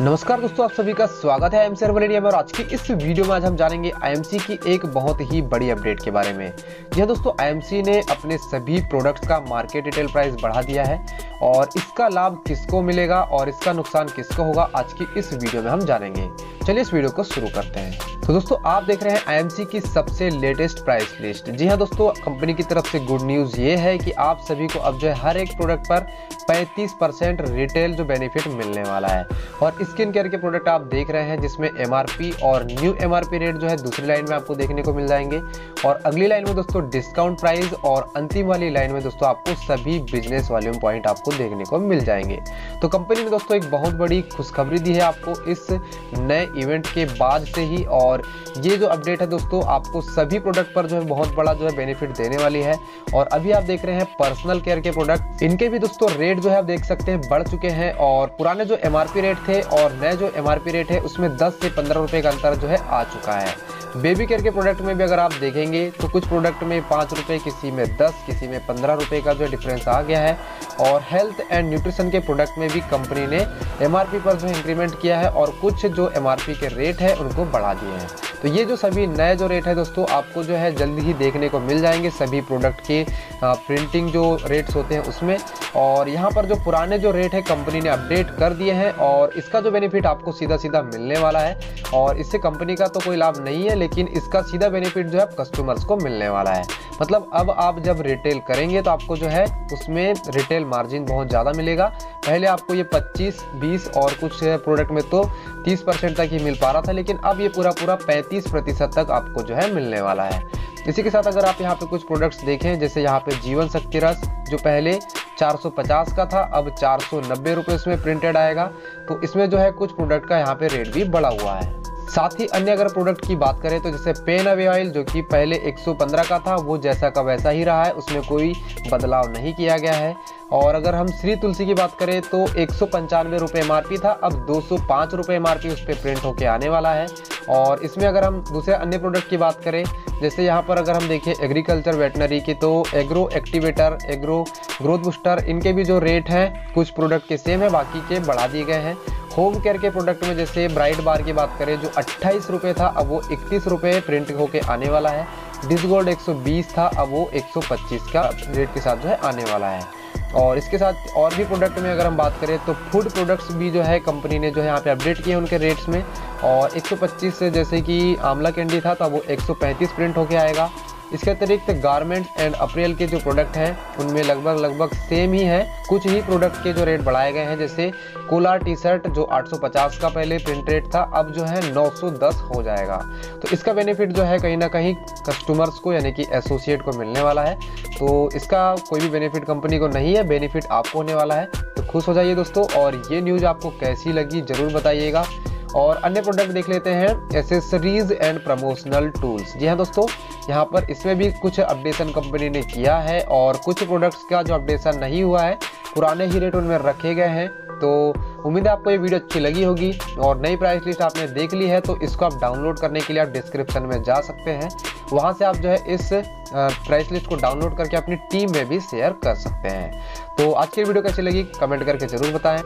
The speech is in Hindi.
नमस्कार दोस्तों, आप सभी का स्वागत है एमसी अर्बन इंडिया में। और आज की इस वीडियो में आज हम जानेंगे आईएमसी की एक बहुत ही बड़ी अपडेट के बारे में। जी हाँ दोस्तों आईएमसी ने अपने सभी प्रोडक्ट्स का मार्केट रिटेल प्राइस बढ़ा दिया है। और इसका लाभ किसको मिलेगा और इसका नुकसान किसको होगा, आज की इस वीडियो में हम जानेंगे। चलिए इस वीडियो को शुरू करते हैं। तो दोस्तों, आप देख रहे हैं आईएमसी की सबसे लेटेस्ट प्राइस लिस्ट जी हाँ दोस्तों कंपनी की तरफ़ से गुड न्यूज़ ये है कि आप सभी को अब जो है हर एक प्रोडक्ट पर 35 परसेंट रिटेल जो बेनिफिट मिलने वाला है। और स्किन केयर के प्रोडक्ट आप देख रहे हैं, जिसमें एमआरपी और न्यू एमआरपी रेट जो है दूसरी लाइन में आपको देखने को मिल जाएँगे। और अगली लाइन में दोस्तों डिस्काउंट प्राइस और अंतिम वाली लाइन में दोस्तों, आपको सभी बिज़नेस वॉल्यूम पॉइंट आपको देखने को मिल जाएँगे। तो कंपनी ने दोस्तों, एक बहुत बड़ी खुशखबरी दी है आपको इस नए इवेंट के बाद से ही। और ये जो अपडेट है दोस्तों, आपको सभी प्रोडक्ट पर जो है बहुत बड़ा जो है बेनिफिट देने वाली है। और अभी आप देख रहे हैं पर्सनल केयर के प्रोडक्ट इनके भी दोस्तों रेट जो है आप देख सकते हैं बढ़ चुके हैं और पुराने जो एमआरपी रेट थे और नए जो एमआरपी रेट है, उसमें दस से पंद्रह रुपए का अंतर जो है आ चुका है। बेबी केयर के प्रोडक्ट में भी अगर आप देखेंगे तो कुछ प्रोडक्ट में पाँच रुपये किसी में दस, किसी में पंद्रह रुपये का जो डिफरेंस आ गया है। और हेल्थ एंड न्यूट्रिशन के प्रोडक्ट में भी कंपनी ने एम पर जो इंक्रीमेंट किया है और कुछ जो एमआरपी के रेट है, उनको बढ़ा दिए हैं। तो ये जो सभी नए जो रेट है दोस्तों आपको जो है जल्दी ही देखने को मिल जाएँगे सभी प्रोडक्ट के प्रिंटिंग जो रेट्स होते हैं उसमें। और यहाँ पर जो पुराने जो रेट है कंपनी ने अपडेट कर दिए हैं और इसका जो बेनिफिट आपको सीधा सीधा मिलने वाला है। और इससे कंपनी का तो कोई लाभ नहीं है लेकिन इसका सीधा बेनिफिट जो है कस्टमर्स को मिलने वाला है। मतलब अब आप जब रिटेल करेंगे तो आपको जो है उसमें रिटेल मार्जिन बहुत ज़्यादा मिलेगा। पहले आपको ये 25, 20 और कुछ प्रोडक्ट में तो 30 परसेंट तक ही मिल पा रहा था, लेकिन अब ये पूरा पूरा 35 प्रतिशत तक आपको जो है मिलने वाला है। इसी के साथ अगर आप यहाँ पे कुछ प्रोडक्ट्स देखें, जैसे यहाँ पे जीवन शक्ति रस, जो पहले 450 का था, अब चार सौ इसमें प्रिंटेड आएगा। तो इसमें जो है कुछ प्रोडक्ट का यहाँ पे रेट भी बढ़ा हुआ है। साथ ही अन्य अगर प्रोडक्ट की बात करें तो जैसे पेन अवे ऑयल जो कि पहले 115 का था, वो जैसा का वैसा ही रहा है, उसमें कोई बदलाव नहीं किया गया है। और अगर हम श्री तुलसी की बात करें तो एक सौ पंचानवे रुपये एम था, अब दो सौ पाँच रुपये एम उस पर प्रिंट होकर आने वाला है। और इसमें अगर हम दूसरे अन्य प्रोडक्ट की बात करें, जैसे यहाँ पर अगर हम देखें एग्रीकल्चर वेटनरी की तो agro activator agro growth booster इनके भी जो रेट हैं, कुछ प्रोडक्ट के सेम है, बाकी के बढ़ा दिए गए हैं। होम केयर के प्रोडक्ट में जैसे ब्राइट बार की बात करें, जो अट्ठाईस रुपये था, अब वो इकतीस रुपये प्रिंट होके आने वाला है। डिस गोल्ड 120 था, अब वो 125 का रेट के साथ जो है आने वाला है। और इसके साथ और भी प्रोडक्ट में अगर हम बात करें तो फ़ूड प्रोडक्ट्स भी जो है कंपनी ने जो है यहाँ पे अपडेट किए उनके रेट्स में। और 125 से जैसे कि आमला कैंडी था तो वो 135 प्रिंट होके आएगा। इसके अतिरिक्त गारमेंट्स एंड अप्रैल के जो प्रोडक्ट हैं, उनमें लगभग लगभग सेम ही है। कुछ ही प्रोडक्ट के जो रेट बढ़ाए गए हैं, जैसे कोला टी शर्ट जो 850 का पहले प्रिंट रेट था, अब जो है 910 हो जाएगा। तो इसका बेनिफिट जो है कहीं ना कहीं कस्टमर्स को, यानी कि एसोसिएट को मिलने वाला है। तो इसका कोई भी बेनिफिट कंपनी को नहीं है बेनिफिट आपको होने वाला है। तो खुश हो जाइए दोस्तों, और ये न्यूज़ आपको कैसी लगी ज़रूर बताइएगा। और अन्य प्रोडक्ट देख लेते हैं एसेसरीज एंड प्रमोशनल टूल्स जी हाँ दोस्तों यहाँ पर इसमें भी कुछ अपडेशन कंपनी ने किया है और कुछ प्रोडक्ट्स का जो अपडेशन नहीं हुआ है, पुराने ही रेट उनमें रखे गए हैं। तो उम्मीद है आपको ये वीडियो अच्छी लगी होगी और नई प्राइस लिस्ट आपने देख ली है तो इसको आप डाउनलोड करने के लिए आप डिस्क्रिप्शन में जा सकते हैं। वहाँ से आप जो है इस प्राइस लिस्ट को डाउनलोड करके अपनी टीम में भी शेयर कर सकते हैं। तो आज की वीडियो कैसी लगी कमेंट करके ज़रूर बताएँ।